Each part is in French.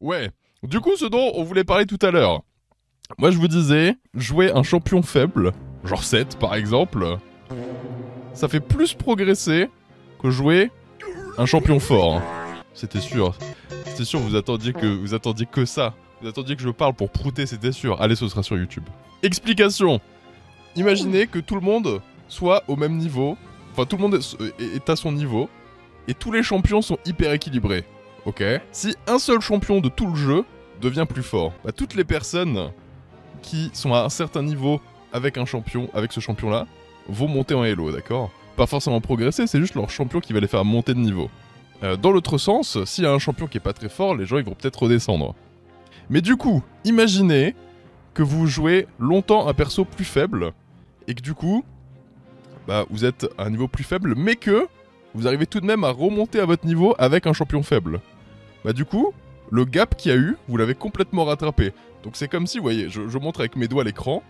Ouais. Du coup, ce dont on voulait parler tout à l'heure. Moi, je vous disais, jouer un champion faible, genre 7 par exemple, ça fait plus progresser que jouer un champion fort. C'était sûr. C'était sûr, vous attendiez que vous attendiez que ça. Vous attendiez que je parle pour prouter, c'était sûr. Allez, ce sera sur YouTube. Explication. Imaginez que tout le monde soit au même niveau. Enfin, tout le monde est à son niveau. Et tous les champions sont hyper équilibrés. Ok Si un seul champion de tout le jeu devient plus fort, bah, toutes les personnes qui sont à un certain niveau avec un champion, avec ce champion-là, vont monter en Elo, d'accord? Pas forcément progresser, c'est juste leur champion qui va les faire monter de niveau. Euh, dans l'autre sens, s'il y a un champion qui est pas très fort, les gens ils vont peut-être redescendre. Mais du coup, imaginez que vous jouez longtemps un perso plus faible et que du coup, bah, vous êtes à un niveau plus faible, mais que vous arrivez tout de même à remonter à votre niveau avec un champion faible. Bah du coup, le gap qu'il y a eu, vous l'avez complètement rattrapé. Donc c'est comme si, vous voyez, je, montre avec mes doigts l'écran,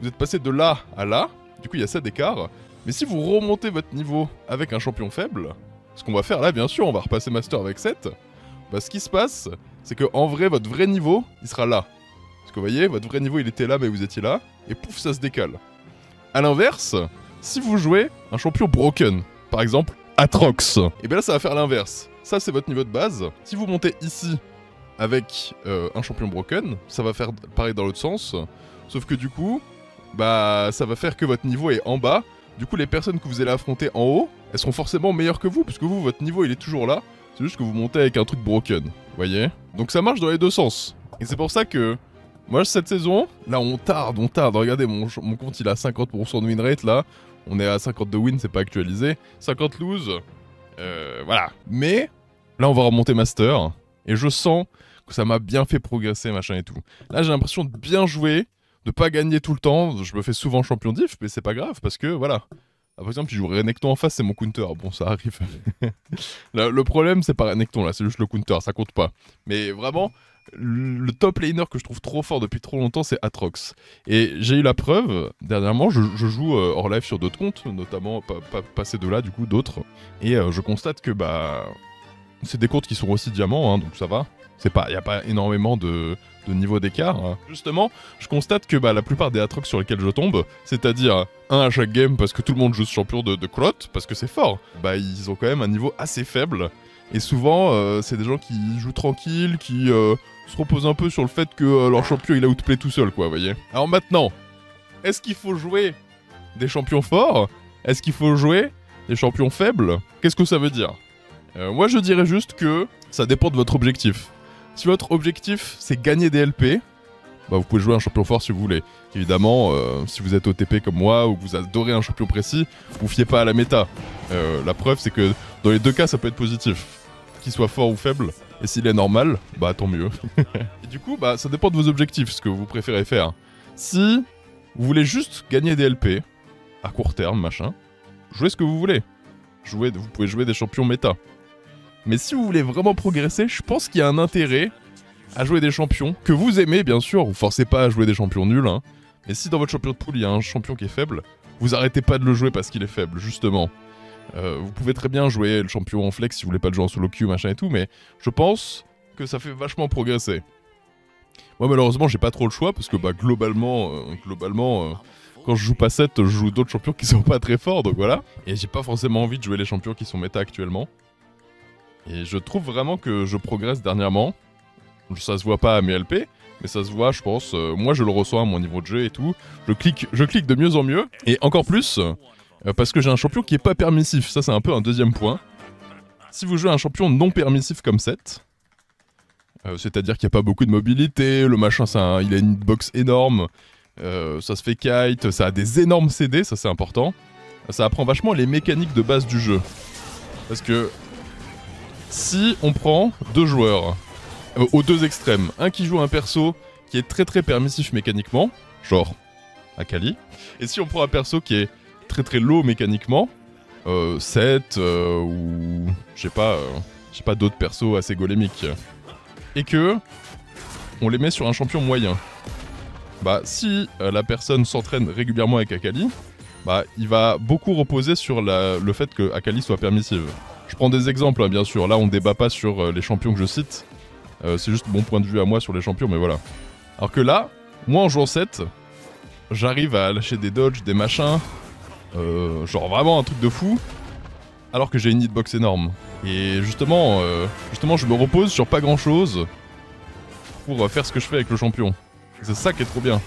vous êtes passé de là à là, du coup il y a ça d'écart, mais si vous remontez votre niveau avec un champion faible, ce qu'on va faire là, bien sûr, on va repasser Master avec 7. Bah, ce qui se passe, c'est que en vrai, votre vrai niveau, il sera là. Parce que vous voyez, votre vrai niveau, il était là, mais vous étiez là, et pouf, ça se décale. A l'inverse, si vous jouez un champion broken, par exemple Atrox, et bien là, ça va faire l'inverse. Ça, c'est votre niveau de base. Si vous montez ici avec euh, un champion broken, ça va faire pareil dans l'autre sens. Sauf que du coup, bah, ça va faire que votre niveau est en bas. Du coup, les personnes que vous allez affronter en haut, elles seront forcément meilleures que vous, puisque vous, votre niveau, il est toujours là. C'est juste que vous montez avec un truc broken, voyez Donc ça marche dans les deux sens. Et c'est pour ça que, moi, cette saison, là, on tarde, on tarde. Regardez, mon, mon compte, il a 50% de win rate, là. On est à 50 de win, c'est pas actualisé. 50 lose, euh, voilà. Mais, là, on va remonter master. Et je sens que ça m'a bien fait progresser, machin et tout. Là, j'ai l'impression de bien jouer, de pas gagner tout le temps. Je me fais souvent champion diff, mais c'est pas grave, parce que, voilà. Ah, par exemple, tu joues Renekton en face, c'est mon counter. Bon, ça arrive. le, problème, c'est pas Renekton là, c'est juste le counter, ça compte pas. Mais vraiment, le top laner que je trouve trop fort depuis trop longtemps, c'est Atrox. Et j'ai eu la preuve, dernièrement, je, joue euh, hors live sur d'autres comptes, notamment pas, pas, pas ces deux-là, du coup, d'autres. Et euh, je constate que, bah. C'est des comptes qui sont aussi diamants, hein, donc ça va. C'est pas, y a pas énormément de, de niveau d'écart. Hein. Justement, je constate que bah, la plupart des Atrox sur lesquels je tombe, c'est-à-dire un à chaque game parce que tout le monde joue champion de, de Crot, parce que c'est fort, bah ils ont quand même un niveau assez faible. Et souvent, euh, c'est des gens qui jouent tranquille, qui euh, se reposent un peu sur le fait que euh, leur champion il a outplay tout seul, quoi, voyez. Alors maintenant, est-ce qu'il faut jouer des champions forts? Est-ce qu'il faut jouer des champions faibles? Qu'est-ce que ça veut dire? Moi, je dirais juste que ça dépend de votre objectif. Si votre objectif c'est gagner des LP, bah vous pouvez jouer un champion fort si vous voulez. Évidemment, euh, si vous êtes OTP comme moi ou que vous adorez un champion précis, vous fiez pas à la méta. Euh, la preuve c'est que dans les deux cas ça peut être positif. Qu'il soit fort ou faible, et s'il est normal, bah tant mieux. du coup, bah ça dépend de vos objectifs, ce que vous préférez faire. Si vous voulez juste gagner des LP, à court terme, machin, jouez ce que vous voulez. Jouez, vous pouvez jouer des champions méta. Mais si vous voulez vraiment progresser, je pense qu'il y a un intérêt à jouer des champions que vous aimez, bien sûr. Vous forcez pas à jouer des champions nuls. Hein. Mais si dans votre champion de poule il y a un champion qui est faible, vous arrêtez pas de le jouer parce qu'il est faible, justement. Euh, vous pouvez très bien jouer le champion en flex si vous voulez pas le jouer en solo queue, machin et tout, mais je pense que ça fait vachement progresser. Moi, malheureusement, j'ai pas trop le choix parce que bah, globalement, euh, globalement, euh, quand je joue pas 7, je joue d'autres champions qui sont pas très forts, donc voilà. Et j'ai pas forcément envie de jouer les champions qui sont méta actuellement. Et je trouve vraiment que je progresse dernièrement. Ça se voit pas à mes LP, mais ça se voit, je pense. Euh, moi, je le reçois à mon niveau de jeu et tout. Je clique, je clique de mieux en mieux. Et encore plus, euh, parce que j'ai un champion qui est pas permissif. Ça, c'est un peu un deuxième point. Si vous jouez un champion non permissif comme 7, euh, c'est-à-dire qu'il n'y a pas beaucoup de mobilité, le machin, un, il a une box énorme, ça se fait kite, ça a des énormes CD, ça c'est important. Ça apprend vachement les mécaniques de base du jeu. Parce que si on prend deux joueurs euh, aux deux extrêmes, un qui joue un perso qui est très très permissif mécaniquement, genre Akali, et si on prend un perso qui est très très low mécaniquement, euh, 7 euh, ou je sais pas, euh, pas d'autres persos assez golémiques, et que on les met sur un champion moyen. Bah si euh, la personne s'entraîne régulièrement avec Akali, bah il va beaucoup reposer sur le fait que Akali soit permissive. Je prends des exemples, hein, bien sûr. Là, on débat pas sur euh, les champions que je cite. Euh, c'est juste mon point de vue à moi sur les champions, mais voilà. Alors que là, moi en jouant 7, j'arrive à lâcher des dodges, des machins, euh, genre vraiment un truc de fou, alors que j'ai une hitbox énorme. Et justement, justement, je me repose sur pas grand chose pour faire ce que je fais avec le champion. C'est ça qui est trop bien.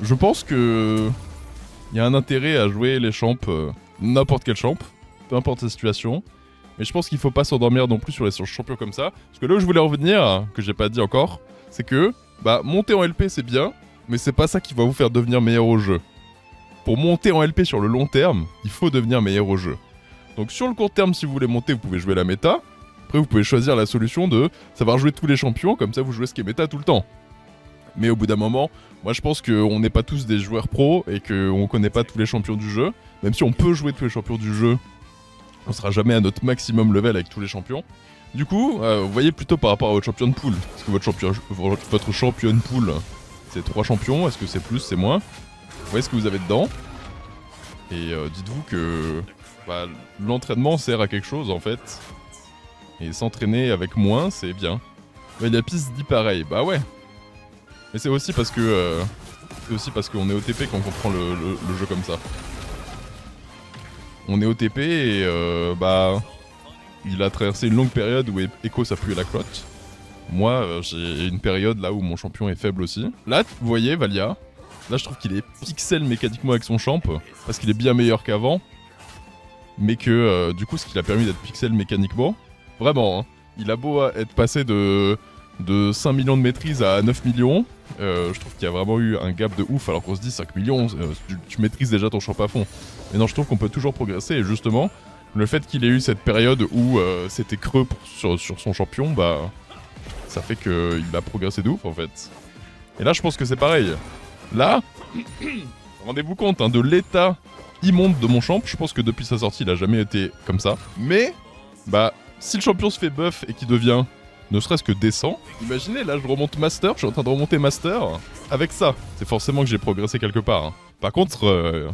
Je pense que il y a un intérêt à jouer les champs, euh, n'importe quel champ, peu importe la situation. Mais je pense qu'il faut pas s'endormir non plus sur les champions comme ça. Parce que là où je voulais revenir, que j'ai pas dit encore, c'est que bah monter en LP c'est bien, mais c'est pas ça qui va vous faire devenir meilleur au jeu. Pour monter en LP sur le long terme, il faut devenir meilleur au jeu. Donc sur le court terme, si vous voulez monter, vous pouvez jouer la méta. Après, vous pouvez choisir la solution de savoir jouer tous les champions, comme ça vous jouez ce qui est méta tout le temps. Mais au bout d'un moment, moi je pense qu'on n'est pas tous des joueurs pros et qu'on connaît pas tous les champions du jeu. Même si on peut jouer tous les champions du jeu, on sera jamais à notre maximum level avec tous les champions. Du coup, euh, vous voyez plutôt par rapport à votre champion de pool. Parce que votre champion, votre champion de pool, c'est 3 champions. Est-ce que c'est plus, c'est moins? Vous voyez ce que vous avez dedans? Et euh, dites-vous que bah, l'entraînement sert à quelque chose en fait. Et s'entraîner avec moins, c'est bien. Mais la piste dit pareil. Bah ouais, mais c'est aussi parce que. Euh, c'est aussi parce qu'on est OTP qu'on comprend le, jeu comme ça. On est OTP et euh, bah. Il a traversé une longue période où Echo ça à la clotte. Moi, euh, j'ai une période là où mon champion est faible aussi. Là, vous voyez, Valia. Là, je trouve qu'il est pixel mécaniquement avec son champ. Parce qu'il est bien meilleur qu'avant. Mais que, du coup, ce qui l'a permis d'être pixel mécaniquement. Vraiment, hein, il a beau être passé de, de 5 millions de maîtrise à 9 millions. Euh, je trouve qu'il y a vraiment eu un gap de ouf alors qu'on se dit 5 millions, euh, tu, maîtrises déjà ton champ à fond. Mais non, je trouve qu'on peut toujours progresser et justement, le fait qu'il ait eu cette période où euh, c'était creux sur, son champion, bah ça fait qu'il a progressé de ouf en fait. Et là, je pense que c'est pareil. Là, rendez-vous compte hein, de l'état immonde de mon champ. Je pense que depuis sa sortie, il a jamais été comme ça. Mais, bah, si le champion se fait buff et qu'il devient ne serait-ce que décent. Imaginez, là je remonte Master, je suis en train de remonter Master avec ça. C'est forcément que j'ai progressé quelque part. Hein. Par contre, euh,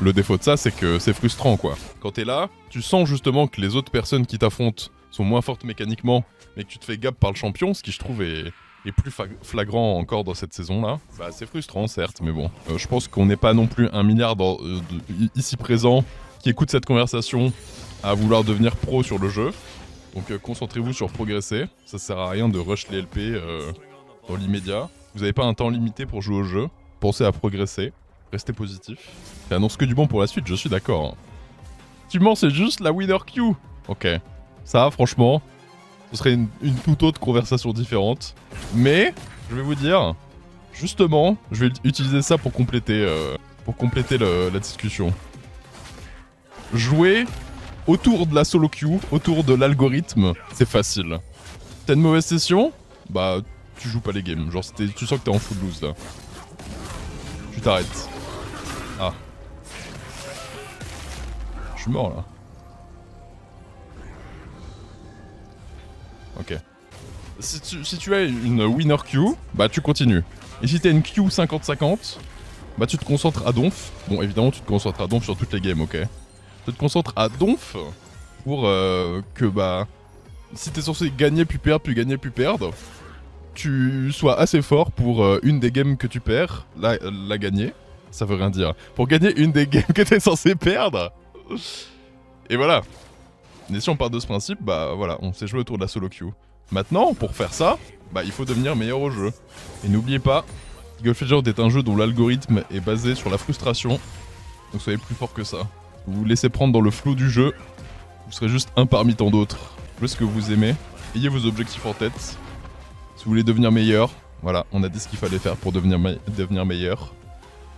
le défaut de ça, c'est que c'est frustrant quoi. Quand t'es là, tu sens justement que les autres personnes qui t'affrontent sont moins fortes mécaniquement, mais que tu te fais gap par le champion, ce qui je trouve est, plus flagrant encore dans cette saison-là. Bah c'est frustrant certes, mais bon. Euh, je pense qu'on n'est pas non plus un milliard euh, ici présent qui écoute cette conversation à vouloir devenir pro sur le jeu. Donc euh, concentrez-vous sur progresser. Ça sert à rien de rush les LP euh, dans l'immédiat. Vous n'avez pas un temps limité pour jouer au jeu. Pensez à progresser. Restez positif. Et annonce que du bon pour la suite, je suis d'accord. Effectivement, c'est juste la winner queue. Ok. Ça, franchement, ce serait une, toute autre conversation différente. Mais, je vais vous dire, justement, je vais utiliser ça pour compléter, euh, pour compléter la discussion. Jouer autour de la solo queue, autour de l'algorithme, c'est facile. T'as une mauvaise session? Bah, tu joues pas les games. Genre, tu sens que t'es en full lose là. Tu t'arrêtes. Ah. Je suis mort là. Ok. Si tu, as une winner queue, bah tu continues. Et si t'as une queue 50-50, bah tu te concentres à donf. Bon, évidemment, tu te concentres à donf sur toutes les games, ok te concentres à donf pour euh, que bah si t'es censé gagner puis perdre puis gagner puis perdre, tu sois assez fort pour euh, une des games que tu perds, la, la gagner. Ça veut rien dire. Pour gagner une des games que t'es censé perdre. Et voilà. Et si on part de ce principe, bah voilà, on s'est joué autour de la solo queue. Maintenant, pour faire ça, bah il faut devenir meilleur au jeu. Et n'oubliez pas, League of Legends est un jeu dont l'algorithme est basé sur la frustration. Donc soyez plus fort que ça. Vous vous laissez prendre dans le flot du jeu. Vous serez juste un parmi tant d'autres. Jouez ce que vous aimez. Ayez vos objectifs en tête. Si vous voulez devenir meilleur, voilà, on a dit ce qu'il fallait faire pour devenir, meilleur.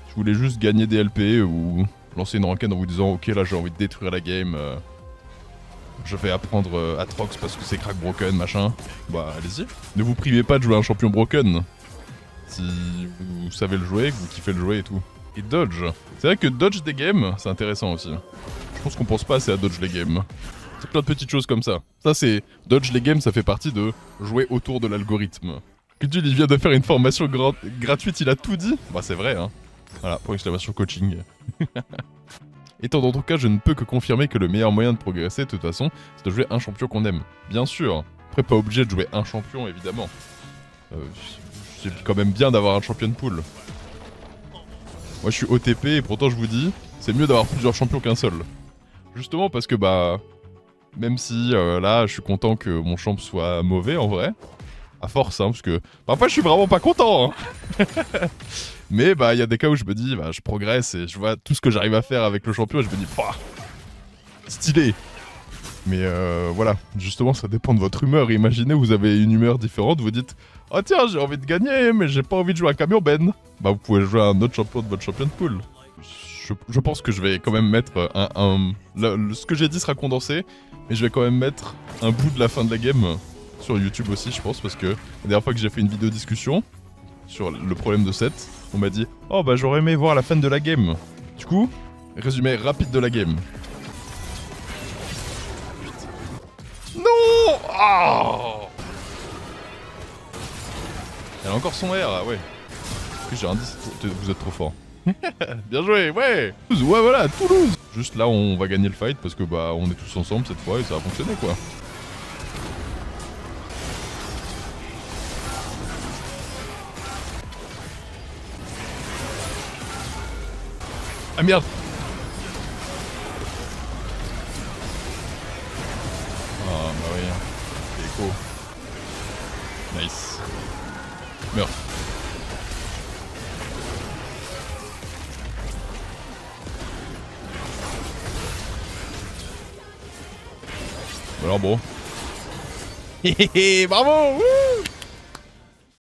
Si vous voulez juste gagner des LP ou lancer une ranked en vous disant ok là j'ai envie de détruire la game, euh, je vais apprendre euh, Atrox parce que c'est crack broken machin, bah allez-y. Ne vous privez pas de jouer un champion broken. Si vous savez le jouer, que vous kiffez le jouer et tout et dodge. C'est vrai que dodge des games, c'est intéressant aussi. Je pense qu'on pense pas assez à dodge les games. C'est plein de petites choses comme ça. Ça, c'est dodge les games, ça fait partie de jouer autour de l'algorithme. Culture, il vient de faire une formation gratuite, il a tout dit. Bah, c'est vrai, hein. Voilà, pour exclamation coaching. Étant dans ton cas, je ne peux que confirmer que le meilleur moyen de progresser, de toute façon, c'est de jouer un champion qu'on aime. Bien sûr. Après, pas obligé de jouer un champion, évidemment. Euh, c'est quand même bien d'avoir un champion de pool. Moi, je suis OTP et pourtant, je vous dis, c'est mieux d'avoir plusieurs champions qu'un seul. Justement parce que, bah, même si euh, là, je suis content que mon champ soit mauvais en vrai, à force, hein, parce que parfois, je suis vraiment pas content. Hein. Mais bah, il y a des cas où je me dis, bah, je progresse et je vois tout ce que j'arrive à faire avec le champion et je me dis, stylé. Mais euh, voilà, justement, ça dépend de votre humeur. Imaginez, vous avez une humeur différente, vous dites, oh tiens, j'ai envie de gagner, mais j'ai pas envie de jouer à camion Ben. Bah, vous pouvez jouer à un autre champion de votre champion de pool. Je, pense que je vais quand même mettre un. ce que j'ai dit sera condensé, mais je vais quand même mettre un bout de la fin de la game sur YouTube aussi, je pense, parce que la dernière fois que j'ai fait une vidéo discussion sur le problème de 7, on m'a dit Oh bah j'aurais aimé voir la fin de la game. Du coup, résumé rapide de la game. Oh Elle a encore son R, ah ouais. J'ai un 10, vous êtes trop fort. Bien joué, ouais Ouais voilà, Toulouse Juste là on va gagner le fight parce que bah on est tous ensemble cette fois et ça va fonctionner quoi. Ah merde Ah bah oui. Ficou. Nice. Meurt. Bravo. Bravo!